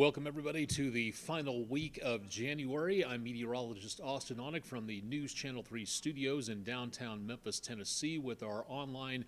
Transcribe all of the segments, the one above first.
Welcome, everybody, to the final week of January. I'm meteorologist Austen Onek from the News Channel 3 studios in downtown Memphis, Tennessee, with our online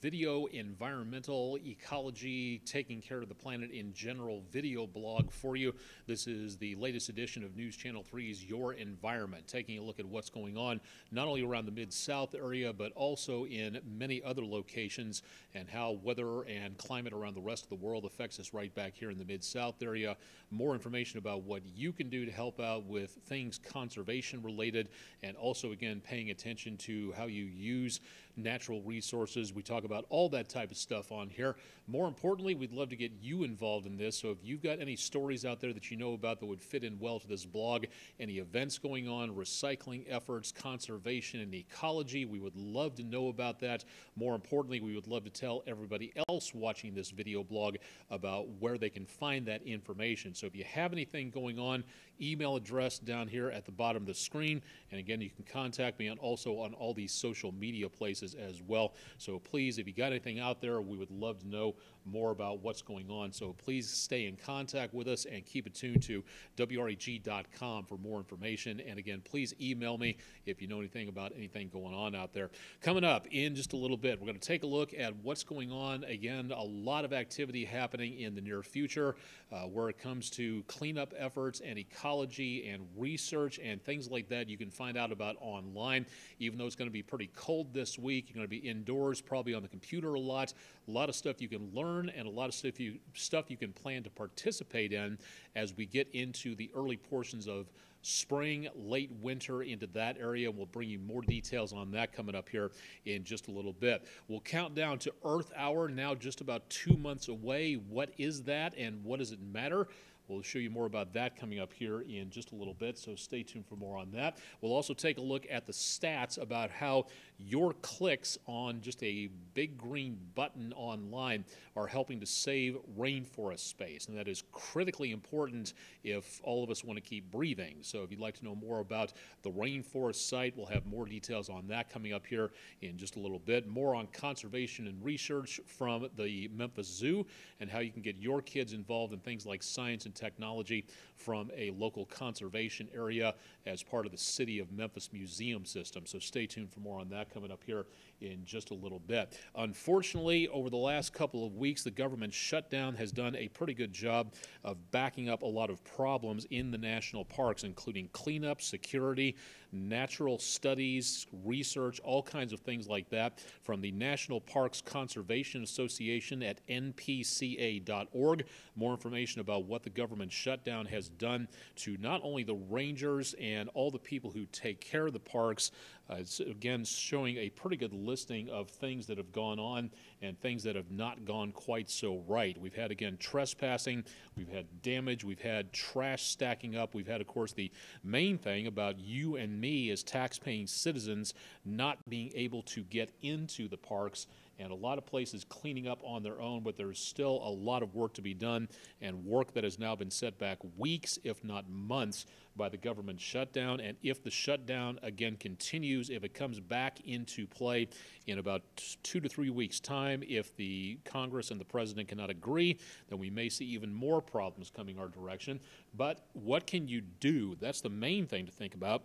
video environmental ecology taking care of the planet in general video blog for you this is the latest edition of news channel 3's your environment taking a look at what's going on not only around the mid-south area but also in many other locations and how weather and climate around the rest of the world affects us right back here in the mid-south area more information about what you can do to help out with things conservation related and also again paying attention to how you use natural resources. We talk about all that type of stuff on here. More importantly, we'd love to get you involved in this. So if you've got any stories out there that you know about that would fit in well to this blog, any events going on, recycling efforts, conservation, and ecology, we would love to know about that. More importantly, we would love to tell everybody else watching this video blog about where they can find that information. So if you have anything going on, email address down here at the bottom of the screen. And again, you can contact me on also on all these social media places as well. So please, if you got anything out there, we would love to know more about what's going on. So please stay in contact with us and keep it tuned to WREG.com for more information. And again, please email me if you know anything about anything going on out there. Coming up in just a little bit, we're going to take a look at what's going on. Again, a lot of activity happening in the near future uh, where it comes to cleanup efforts and ecology and research and things like that you can find out about online. Even though it's going to be pretty cold this week, you're going to be indoors, probably on the computer a lot. A lot of stuff you can learn and a lot of stuff you, stuff you can plan to participate in as we get into the early portions of spring, late winter into that area. We'll bring you more details on that coming up here in just a little bit. We'll count down to Earth Hour, now just about two months away. What is that and what does it matter? We'll show you more about that coming up here in just a little bit, so stay tuned for more on that. We'll also take a look at the stats about how your clicks on just a big green button online are helping to save rainforest space, and that is critically important if all of us want to keep breathing. So if you'd like to know more about the rainforest site, we'll have more details on that coming up here in just a little bit. More on conservation and research from the Memphis Zoo and how you can get your kids involved in things like science and technology from a local conservation area as part of the City of Memphis Museum System. So stay tuned for more on that coming up here in just a little bit. Unfortunately, over the last couple of weeks, the government shutdown has done a pretty good job of backing up a lot of problems in the national parks, including cleanup, security, natural studies, research, all kinds of things like that from the National Parks Conservation Association at npca.org. More information about what the government shutdown has done to not only the rangers and all the people who take care of the parks, uh, it's again showing a pretty good listing of things that have gone on and things that have not gone quite so right. We've had again trespassing, we've had damage, we've had trash stacking up, we've had, of course, the main thing about you and me as tax-paying citizens not being able to get into the parks and a lot of places cleaning up on their own, but there's still a lot of work to be done and work that has now been set back weeks, if not months, by the government shutdown. And if the shutdown again continues, if it comes back into play in about two to three weeks' time, if the Congress and the President cannot agree, then we may see even more problems coming our direction. But what can you do? That's the main thing to think about.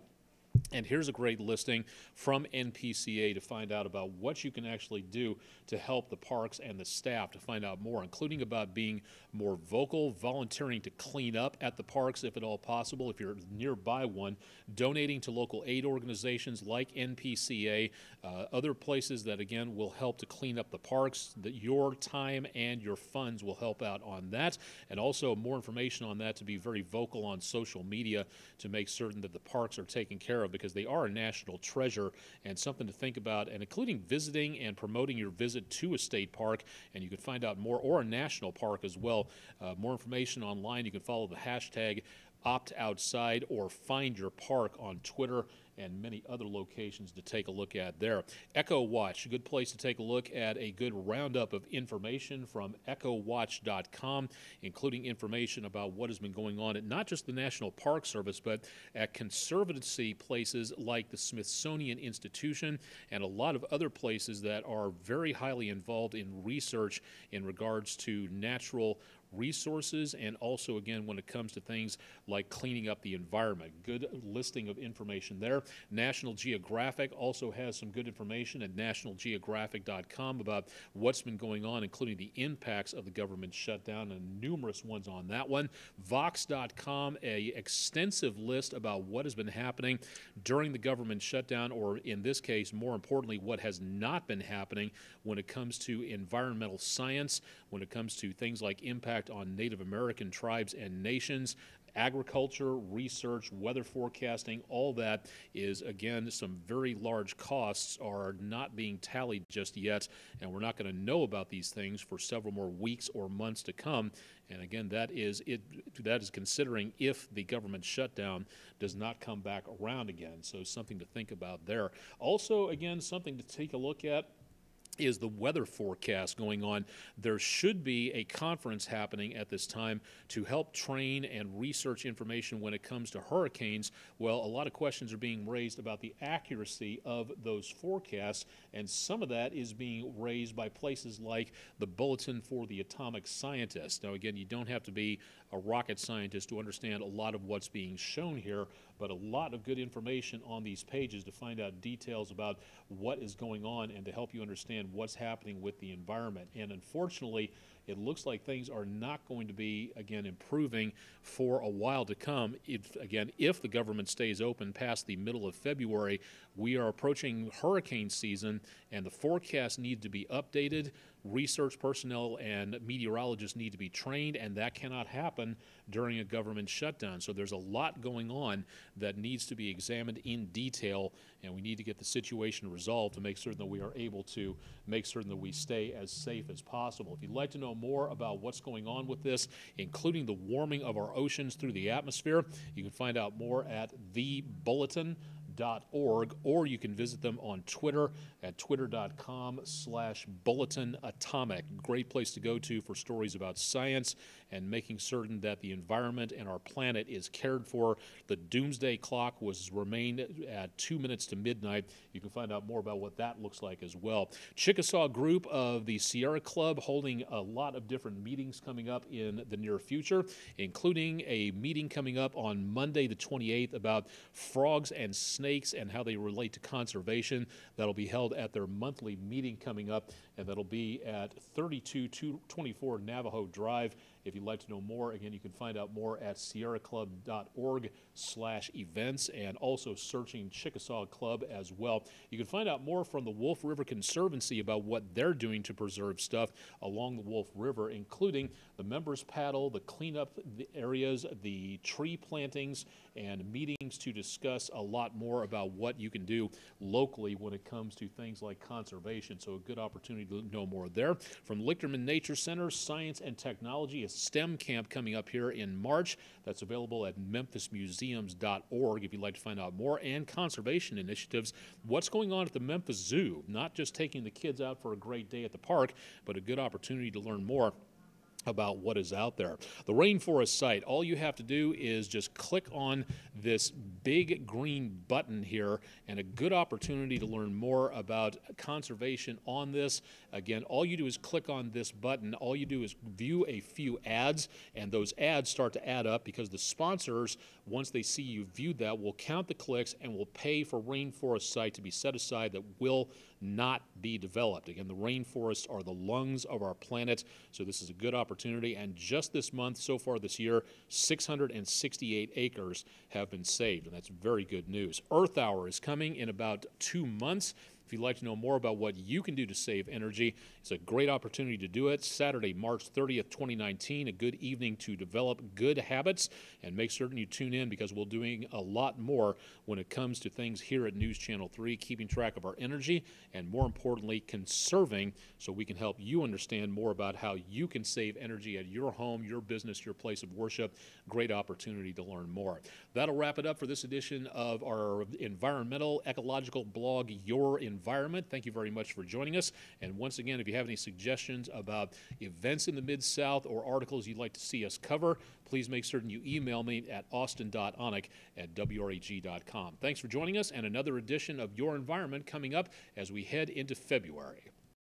And here's a great listing from NPCA to find out about what you can actually do to help the parks and the staff to find out more, including about being more vocal, volunteering to clean up at the parks if at all possible, if you're nearby one, donating to local aid organizations like NPCA, uh, other places that, again, will help to clean up the parks. That your time and your funds will help out on that. And also more information on that to be very vocal on social media to make certain that the parks are taken care of because they are a national treasure and something to think about, and including visiting and promoting your visit to a state park. And you can find out more, or a national park as well. Uh, more information online. You can follow the hashtag opt outside or find your park on Twitter and many other locations to take a look at there. EcoWatch, a good place to take a look at a good roundup of information from ecowatch.com, including information about what has been going on at not just the National Park Service, but at conservancy places like the Smithsonian Institution and a lot of other places that are very highly involved in research in regards to natural resources and also, again, when it comes to things like cleaning up the environment. Good listing of information there. National Geographic also has some good information at nationalgeographic.com about what's been going on, including the impacts of the government shutdown and numerous ones on that one. Vox.com, a extensive list about what has been happening during the government shutdown, or in this case, more importantly, what has not been happening when it comes to environmental science, when it comes to things like impact on Native American tribes and nations, agriculture, research, weather forecasting, all that is, again, some very large costs are not being tallied just yet, and we're not going to know about these things for several more weeks or months to come. And again, that is it. That is considering if the government shutdown does not come back around again. So something to think about there. Also, again, something to take a look at is the weather forecast going on. There should be a conference happening at this time to help train and research information when it comes to hurricanes. Well, a lot of questions are being raised about the accuracy of those forecasts, and some of that is being raised by places like the Bulletin for the Atomic Scientist. Now, again, you don't have to be a rocket scientist to understand a lot of what's being shown here, but a lot of good information on these pages to find out details about what is going on and to help you understand what's happening with the environment. And unfortunately, it looks like things are not going to be, again, improving for a while to come. If, again, if the government stays open past the middle of February, we are approaching hurricane season and the forecast needs to be updated. Research personnel and meteorologists need to be trained, and that cannot happen during a government shutdown. So there's a lot going on that needs to be examined in detail, and we need to get the situation resolved to make certain that we are able to make certain that we stay as safe as possible. If you'd like to know more about what's going on with this, including the warming of our oceans through the atmosphere, you can find out more at the bulletin bulletin.org, or you can visit them on Twitter at twitter.com slash bulletin atomic. Great place to go to for stories about science and making certain that the environment and our planet is cared for. The doomsday clock was remained at two minutes to midnight. You can find out more about what that looks like as well. Chickasaw group of the Sierra Club holding a lot of different meetings coming up in the near future, including a meeting coming up on Monday the 28th about frogs and snakes and how they relate to conservation. That'll be held at their monthly meeting coming up, and that'll be at 3224 Navajo Drive if you'd like to know more, again, you can find out more at sierraclub.org slash events and also searching Chickasaw Club as well. You can find out more from the Wolf River Conservancy about what they're doing to preserve stuff along the Wolf River, including the members paddle, the cleanup areas, the tree plantings, and meetings to discuss a lot more about what you can do locally when it comes to things like conservation. So a good opportunity to know more there. From Lichterman Nature Center, Science and Technology, STEM camp coming up here in March. That's available at memphismuseums.org if you'd like to find out more, and conservation initiatives. What's going on at the Memphis Zoo? Not just taking the kids out for a great day at the park, but a good opportunity to learn more about what is out there. The rainforest site, all you have to do is just click on this big green button here and a good opportunity to learn more about conservation on this. Again, all you do is click on this button. All you do is view a few ads and those ads start to add up because the sponsors, once they see you viewed that, will count the clicks and will pay for rainforest site to be set aside that will not be developed. Again, the rainforests are the lungs of our planet, so this is a good opportunity. And just this month, so far this year, 668 acres have been saved, and that's very good news. Earth Hour is coming in about two months. If you'd like to know more about what you can do to save energy, it's a great opportunity to do it. Saturday, March 30th, 2019, a good evening to develop good habits and make certain you tune in because we're doing a lot more when it comes to things here at News Channel 3, keeping track of our energy and more importantly, conserving so we can help you understand more about how you can save energy at your home, your business, your place of worship. Great opportunity to learn more. That'll wrap it up for this edition of our environmental ecological blog, Your Environment environment. Thank you very much for joining us. And once again, if you have any suggestions about events in the Mid South or articles you'd like to see us cover, please make certain you email me at austen.onek at wreg.com. Thanks for joining us, and another edition of Your Environment coming up as we head into February.